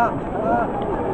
ああ